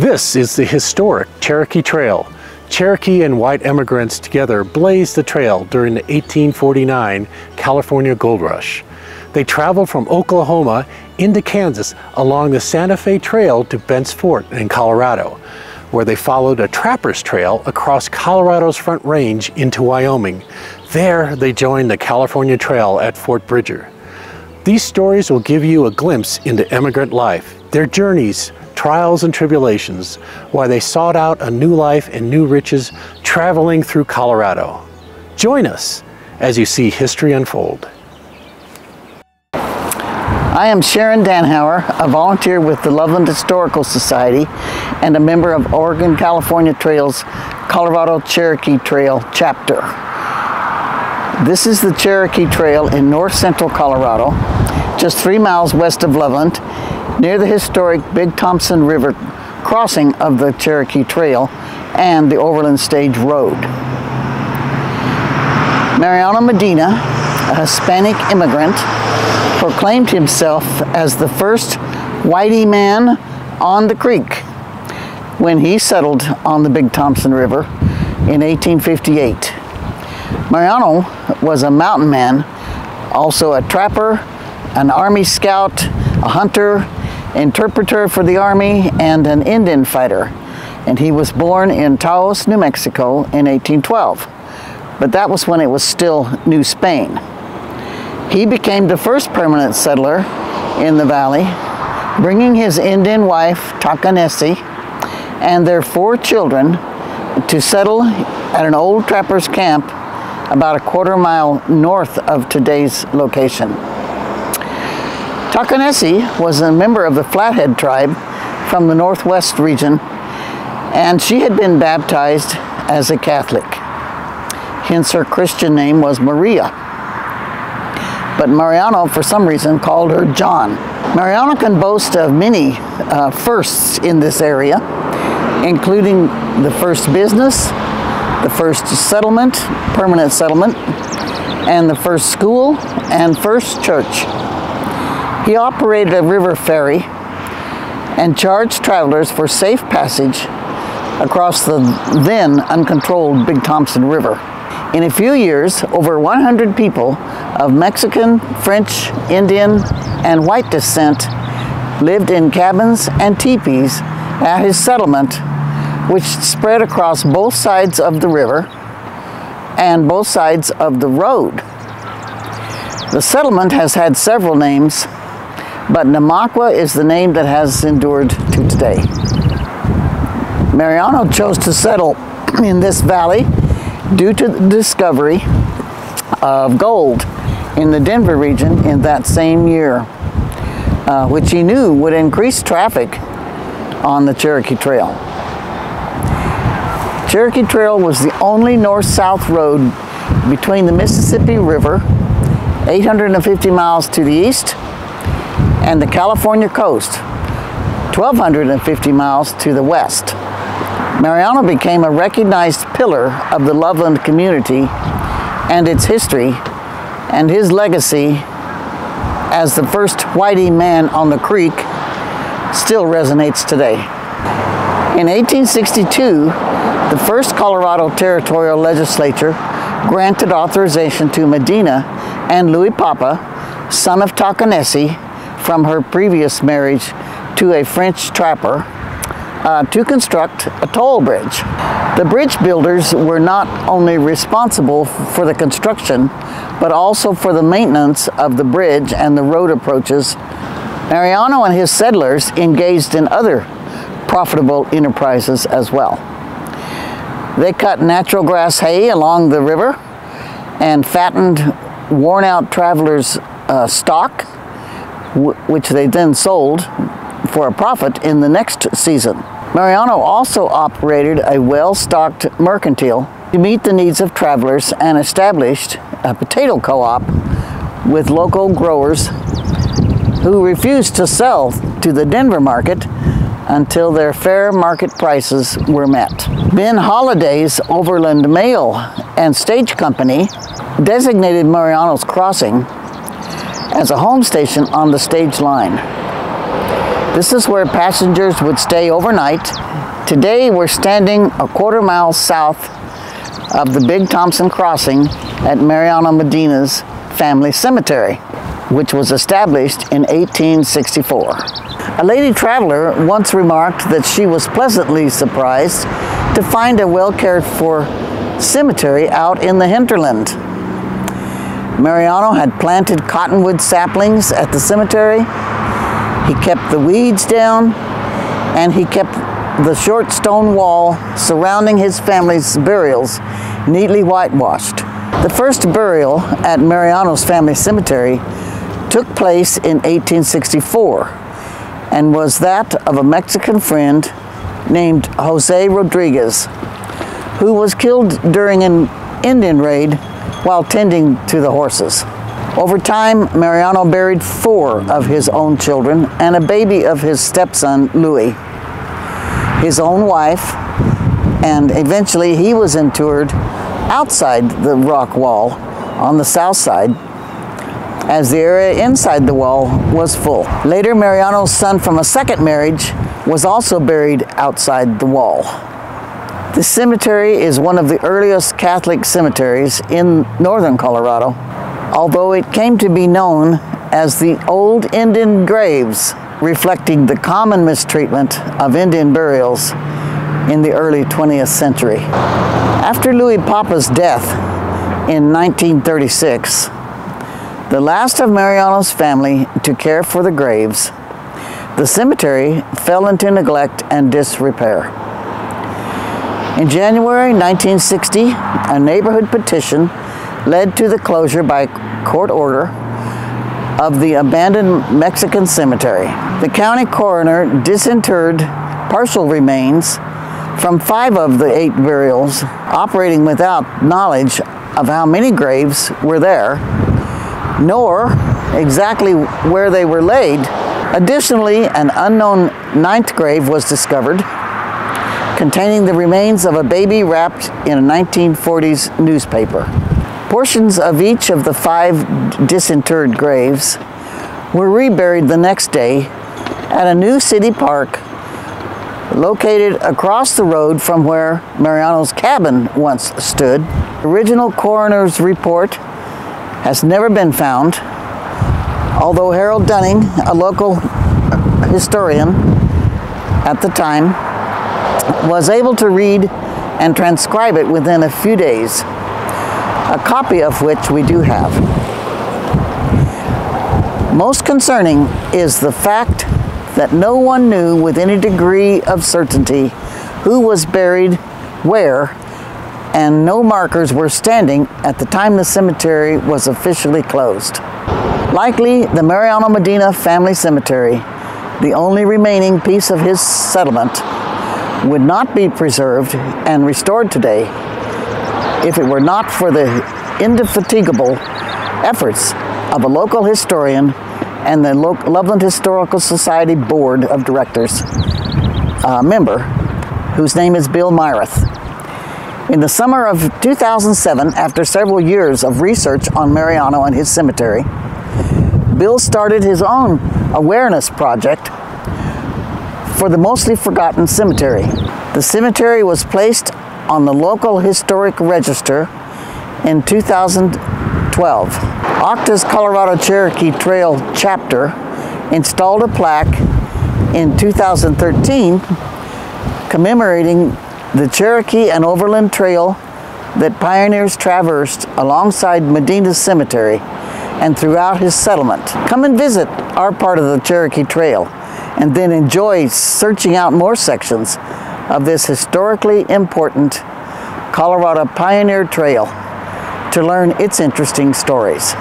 This is the historic Cherokee Trail. Cherokee and white emigrants together blazed the trail during the 1849 California Gold Rush. They traveled from Oklahoma into Kansas along the Santa Fe Trail to Bent's Fort in Colorado, where they followed a trapper's trail across Colorado's Front Range into Wyoming. There, they joined the California Trail at Fort Bridger. These stories will give you a glimpse into emigrant life, their journeys, trials and tribulations, why they sought out a new life and new riches traveling through Colorado. Join us as you see history unfold. I am Sharon Danhauer, a volunteer with the Loveland Historical Society and a member of Oregon California Trails Colorado Cherokee Trail chapter. This is the Cherokee Trail in north central Colorado, just three miles west of Loveland near the historic Big Thompson River crossing of the Cherokee Trail and the Overland Stage Road. Mariano Medina, a Hispanic immigrant, proclaimed himself as the first whitey man on the creek when he settled on the Big Thompson River in 1858. Mariano was a mountain man, also a trapper, an army scout, a hunter, interpreter for the Army, and an Indian fighter. And he was born in Taos, New Mexico in 1812. But that was when it was still New Spain. He became the first permanent settler in the valley, bringing his Indian wife, Takanesi, and their four children to settle at an old trapper's camp about a quarter mile north of today's location. Takanesi was a member of the Flathead tribe from the northwest region, and she had been baptized as a Catholic. Hence her Christian name was Maria. But Mariano, for some reason, called her John. Mariano can boast of many uh, firsts in this area, including the first business, the first settlement, permanent settlement, and the first school and first church. He operated a river ferry and charged travelers for safe passage across the then uncontrolled Big Thompson River. In a few years, over 100 people of Mexican, French, Indian, and white descent lived in cabins and teepees at his settlement, which spread across both sides of the river and both sides of the road. The settlement has had several names, but Namaqua is the name that has endured to today. Mariano chose to settle in this valley due to the discovery of gold in the Denver region in that same year, uh, which he knew would increase traffic on the Cherokee Trail. Cherokee Trail was the only north-south road between the Mississippi River, 850 miles to the east, and the California coast, 1,250 miles to the west. Mariano became a recognized pillar of the Loveland community and its history, and his legacy as the first whitey man on the creek still resonates today. In 1862, the first Colorado Territorial Legislature granted authorization to Medina and Louis Papa, son of Takanesi, from her previous marriage to a French trapper uh, to construct a toll bridge. The bridge builders were not only responsible for the construction, but also for the maintenance of the bridge and the road approaches. Mariano and his settlers engaged in other profitable enterprises as well. They cut natural grass hay along the river and fattened worn out travelers' uh, stock which they then sold for a profit in the next season. Mariano also operated a well-stocked mercantile to meet the needs of travelers and established a potato co-op with local growers who refused to sell to the Denver market until their fair market prices were met. Ben Holladay's Overland Mail and Stage Company designated Mariano's Crossing as a home station on the stage line. This is where passengers would stay overnight. Today we're standing a quarter mile south of the Big Thompson Crossing at Mariano Medina's family cemetery, which was established in 1864. A lady traveler once remarked that she was pleasantly surprised to find a well cared for cemetery out in the hinterland. Mariano had planted cottonwood saplings at the cemetery. He kept the weeds down and he kept the short stone wall surrounding his family's burials neatly whitewashed. The first burial at Mariano's family cemetery took place in 1864 and was that of a Mexican friend named Jose Rodriguez, who was killed during an Indian raid while tending to the horses. Over time, Mariano buried four of his own children and a baby of his stepson, Louis, his own wife, and eventually he was interred outside the rock wall on the south side as the area inside the wall was full. Later, Mariano's son from a second marriage was also buried outside the wall. The cemetery is one of the earliest Catholic cemeteries in northern Colorado, although it came to be known as the Old Indian Graves, reflecting the common mistreatment of Indian burials in the early 20th century. After Louis Papa's death in 1936, the last of Mariano's family to care for the graves, the cemetery fell into neglect and disrepair. In January 1960, a neighborhood petition led to the closure by court order of the abandoned Mexican cemetery. The county coroner disinterred partial remains from five of the eight burials, operating without knowledge of how many graves were there, nor exactly where they were laid. Additionally, an unknown ninth grave was discovered containing the remains of a baby wrapped in a 1940s newspaper. Portions of each of the five disinterred graves were reburied the next day at a new city park located across the road from where Mariano's cabin once stood. Original coroner's report has never been found, although Harold Dunning, a local historian at the time, was able to read and transcribe it within a few days, a copy of which we do have. Most concerning is the fact that no one knew with any degree of certainty who was buried where and no markers were standing at the time the cemetery was officially closed. Likely the Mariano Medina family cemetery, the only remaining piece of his settlement, would not be preserved and restored today if it were not for the indefatigable efforts of a local historian and the Loveland Historical Society Board of Directors uh, member, whose name is Bill Myreth. In the summer of 2007, after several years of research on Mariano and his cemetery, Bill started his own awareness project for the mostly forgotten cemetery. The cemetery was placed on the local historic register in 2012. OCTA's Colorado Cherokee Trail chapter installed a plaque in 2013 commemorating the Cherokee and Overland Trail that pioneers traversed alongside Medina's cemetery and throughout his settlement. Come and visit our part of the Cherokee Trail and then enjoy searching out more sections of this historically important Colorado Pioneer Trail to learn its interesting stories.